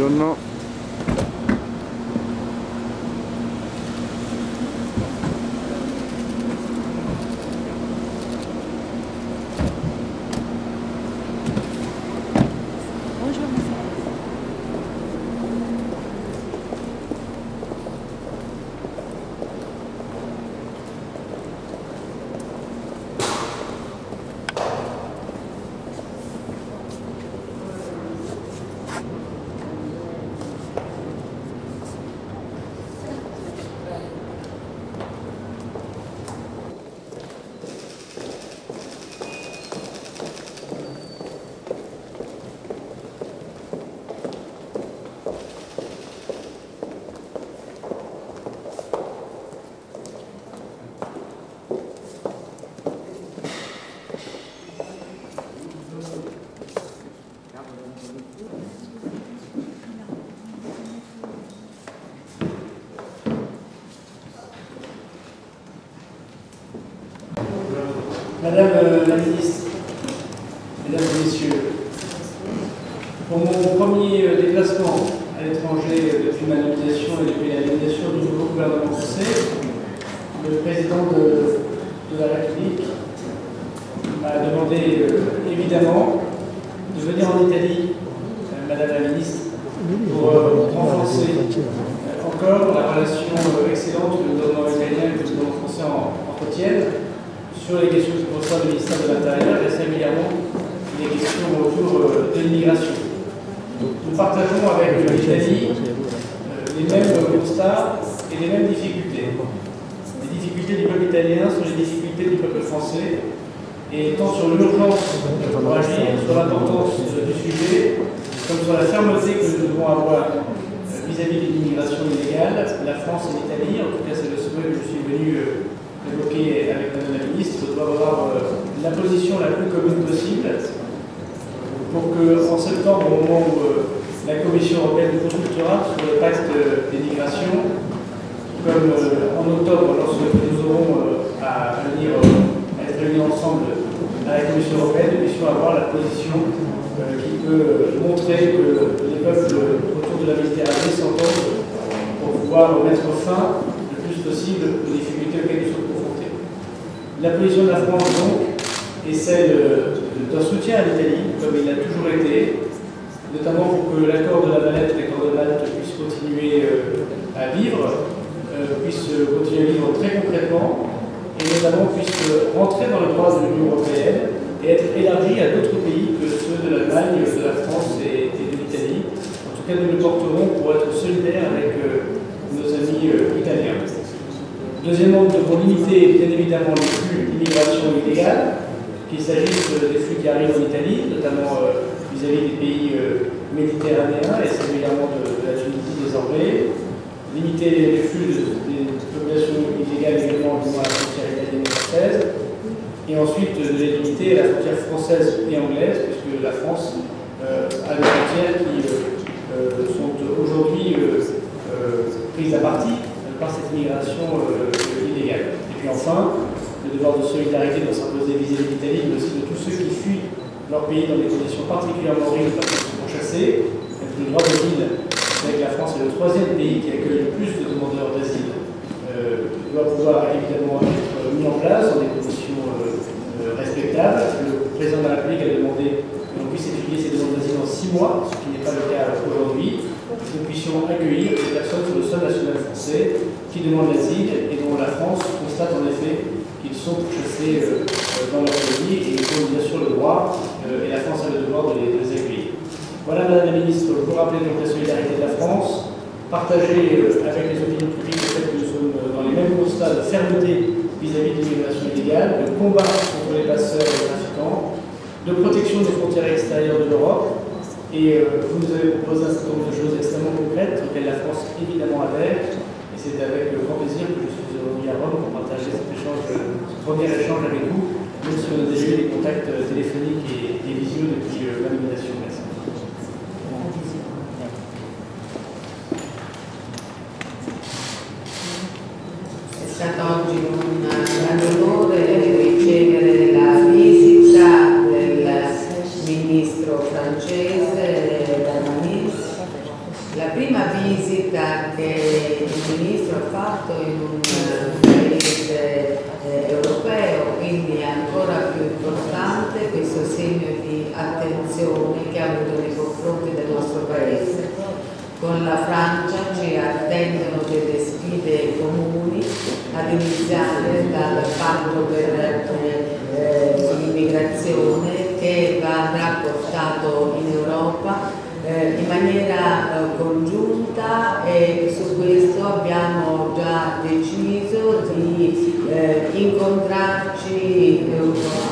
you Buongiorno. Madame euh, la ministre, Mesdames et Messieurs, pour mon premier euh, déplacement à l'étranger euh, depuis ma nomination et depuis la nomination du nouveau gouvernement français, le président de, la République m'a demandé évidemment de venir en Italie, Madame la ministre, pour renforcer encore la relation excellente que le gouvernement italien et le gouvernement français entretiennent sur les questions concernent le ministère de l'Intérieur et singulièrement les questions autour euh, de l'immigration. Nous partageons avec l'Italie euh, les mêmes constats et les mêmes difficultés. Les difficultés du peuple italien sont les difficultés du peuple français et tant sur l'urgence pour agir, sur l'importance du sujet, comme sur la fermeté que nous devons avoir euh, vis-à-vis de l'immigration illégale, la France et l'Italie, en tout cas c'est le souhait que je suis venu évoqué avec Madame la Ministre, doit avoir euh, la position la plus commune possible pour que, en septembre, au moment où euh, la Commission européenne consultera sur le pacte d'immigration, comme euh, en octobre, lorsque nous aurons à venir à être réunis ensemble à la Commission européenne, nous puissions avoir la position qui peut montrer que les peuples autour de la Méditerranée s'entendent pour pouvoir mettre fin le plus possible aux difficultés auxquelles nous sommes la position de la France, donc, est celle d'un soutien à l'Italie, comme il a toujours été, notamment pour que l'accord de la Valette, l'accord de Malte, puisse continuer euh, à vivre, euh, puisse continuer à vivre très concrètement, et notamment puisse rentrer dans le droit de l'Union européenne et être élargi à d'autres pays que ceux de l'Allemagne, de la France et, de l'Italie. En tout cas, nous le porterons pour être solidaires avec euh, nos amis italiens. Deuxièmement, nous devons limiter bien évidemment les flux d'immigration illégale, qu'il s'agisse des flux qui arrivent en Italie, notamment euh, vis-à-vis des pays euh, méditerranéens et singulièrement de, la Tunisie désormais, limiter les flux des populations illégales également à la frontière italienne et française, et ensuite de les limiter à la frontière française et anglaise, puisque la France euh, a des frontières qui sont aujourd'hui prises à partie par cette migration euh, illégale. Et puis enfin, le devoir de solidarité doit s'imposer vis-à-vis de l'Italie, mais aussi de tous ceux qui fuient leur pays dans des conditions particulièrement horribles parce qu'ils sont pourchassés. Le droit d'asile, avec la France, est le troisième pays qui accueille le plus de demandeurs d'asile, euh, doit pouvoir évidemment être mis en place dans des conditions euh, respectables. Le président de la République a demandé qu'on puisse étudier ces demandes d'asile en six mois, ce qui n'est pas le cas aujourd'hui que nous puissions accueillir des personnes sur le sol national français qui demandent l'asile et dont la France constate en effet qu'ils sont pourchassés euh, dans leur pays et ils ont bien sûr le droit, euh, et la France a le devoir de les, accueillir. Voilà, Madame la Ministre, vous rappelez donc la solidarité de la France, partager euh, avec les opinions publiques le fait que nous sommes dans les mêmes constats de fermeté vis-à-vis de l'immigration illégale, de combat contre les passeurs et les trafiquants, de protection des frontières extérieures de l'Europe, et euh, vous nous avez proposé un certain nombre de choses extrêmement concrètes auxquelles la France évidemment adhère. C'est avec grand plaisir que je suis aujourd'hui à Rome pour partager échange, ce premier échange avec vous, même si on a déjà eu des contacts téléphoniques et, et depuis euh, ma nomination. La Francia ci attendono delle sfide comuni, ad iniziare dal patto per eh, l'immigrazione che andrà portato in Europa eh, in maniera eh, congiunta e su questo abbiamo già deciso di incontrarci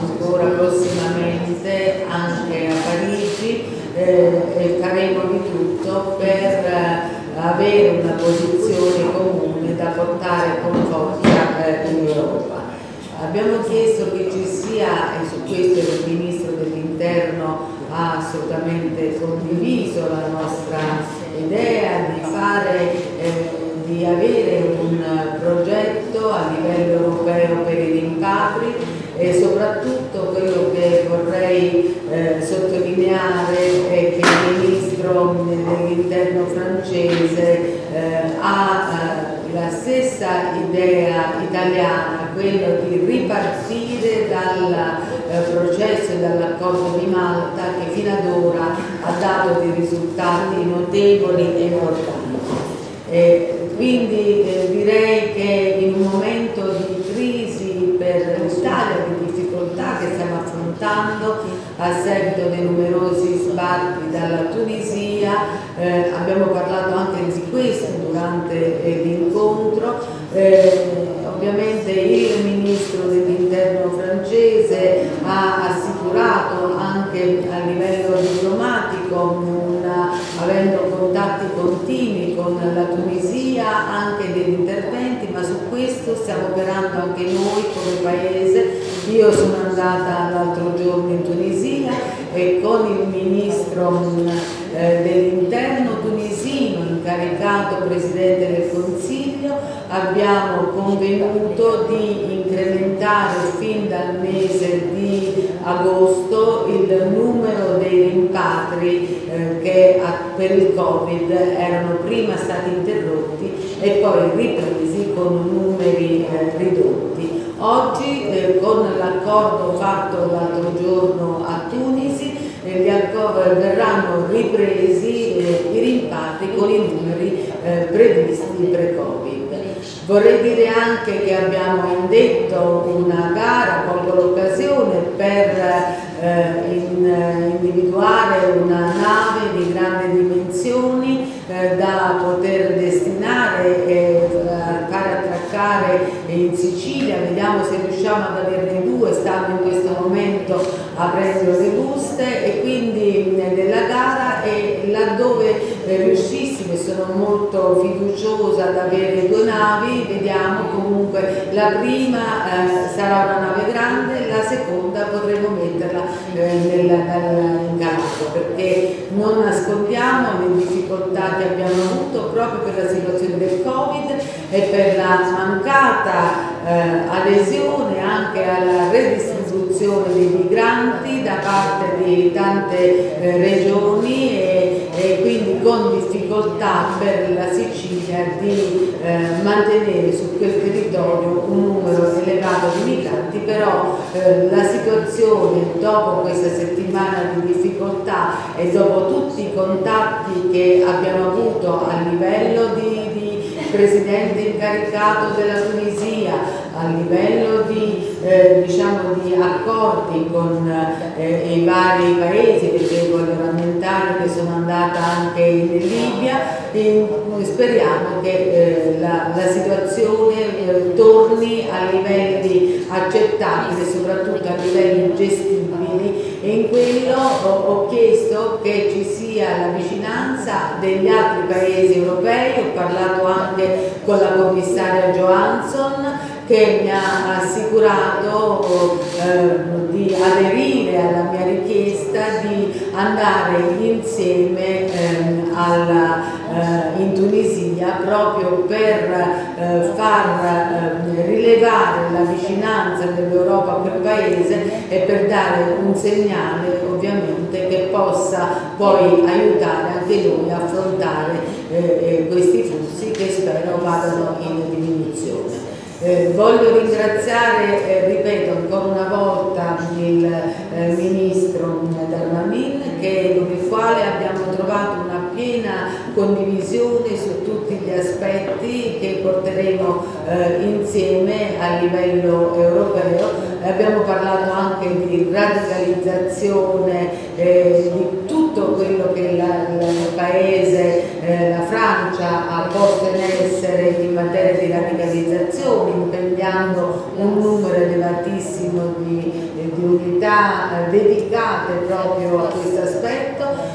ancora prossimamente anche a Parigi e faremo di tutto per eh, avere una posizione comune da portare con forza in Europa. Abbiamo chiesto che ci sia, e su questo il Ministro dell'Interno ha assolutamente condiviso la nostra idea di, fare, eh, di avere un progetto a livello europeo per i rimpatri e soprattutto quello che vorrei eh, sottolineare è che il Ministro dell'Interno francese eh, ha eh, la stessa idea italiana, quello di ripartire dal eh, processo e dall'accordo di Malta che fino ad ora ha dato dei risultati notevoli e importanti. Eh, quindi direi che in un momento di crisi per l'Italia, di difficoltà che stiamo affrontando a seguito dei numerosi Tunisia, eh, abbiamo parlato anche di questo durante eh, l'incontro, eh, ovviamente il Ministro dell'Interno francese ha assicurato anche a livello diplomatico, una, avendo contatti continui con la Tunisia, anche degli interventi, ma su questo stiamo operando anche noi come Paese. Io sono andata l'altro giorno in Tunisia e con il Ministro eh, dell'Interno tunisino, incaricato Presidente del Consiglio, abbiamo convenuto di incrementare fin dal mese di agosto il numero dei rimpatri eh, che per il Covid erano prima stati interrotti e poi ripresi con numeri eh, ridotti. Oggi con l'accordo fatto l'altro giorno a Tunisi verranno ripresi eh, i rimpatri con i numeri eh, previsti pre-Covid. Vorrei dire anche che abbiamo indetto una gara, colgo l'occasione, per eh, in, individuare una nave di grandi dimensioni eh, da poter destinare e fare attraccare in Sicilia, vediamo se riusciamo ad averne due, stanno in questo momento aprendo le buste e quindi della gara e laddove eh, riuscissimo e sono molto fiduciosa ad avere due navi, vediamo comunque la prima eh, sarà una nave grande, la seconda potremo metterla eh, in calato perché non nascondiamo le difficoltà che abbiamo avuto proprio per la situazione del Covid e per la mancata adesione anche alla redistribuzione dei migranti da parte di tante eh, regioni e, e, quindi con difficoltà per la Sicilia di eh, mantenere su quel territorio un numero elevato di migranti, però eh, la situazione dopo questa settimana di difficoltà e dopo tutti i contatti che abbiamo avuto a livello di, di presidente incaricato della Tunisia, a livello di, eh, diciamo, di accordi con eh, i vari paesi, perché voglio rammentare che sono andata anche in Libia, e speriamo che eh, la, la, situazione eh, torni a livelli accettabili, soprattutto a livelli gestibili. E in quello ho, ho chiesto che ci sia la vicinanza degli altri paesi europei, ho parlato anche con la commissaria Johansson che mi ha assicurato eh, di aderire alla mia richiesta di andare insieme eh, alla, eh, in Tunisia proprio per eh, far eh, rilevare la vicinanza dell'Europa a quel paese e per dare un segnale ovviamente che possa poi aiutare anche noi a affrontare eh, questi flussi che spero vadano in diminuzione. Eh, voglio ringraziare, eh, ripeto ancora una volta, il eh, Ministro Darmanin con il quale abbiamo trovato una piena condivisione su tutti gli aspetti che porteremo eh, insieme a livello europeo. Abbiamo parlato anche di radicalizzazione, eh, di tutto quello che la, il Paese, eh, la Francia ha posto in essere in materia di radicalizzazione, impegnando un numero elevatissimo di, di unità eh, dedicate proprio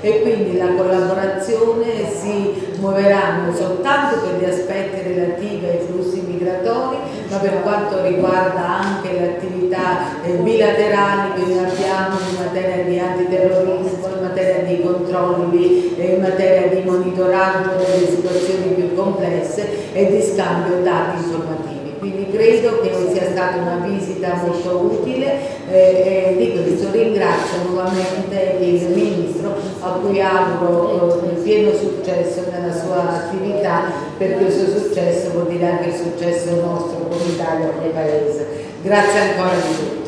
e quindi la collaborazione si muoverà non soltanto per gli aspetti relativi ai flussi migratori, ma per quanto riguarda anche le attività eh, bilaterali che noi abbiamo in materia di antiterrorismo, in materia di controlli, eh, in materia di monitoraggio delle situazioni più complesse e di scambio dati informativi. Quindi credo che sia stata una visita molto utile eh, e di questo ringrazio nuovamente il Ministro a cui auguro eh, pieno successo nella sua attività perché il suo successo vuol dire anche il successo nostro come Italia come Paese. Grazie ancora di tutto.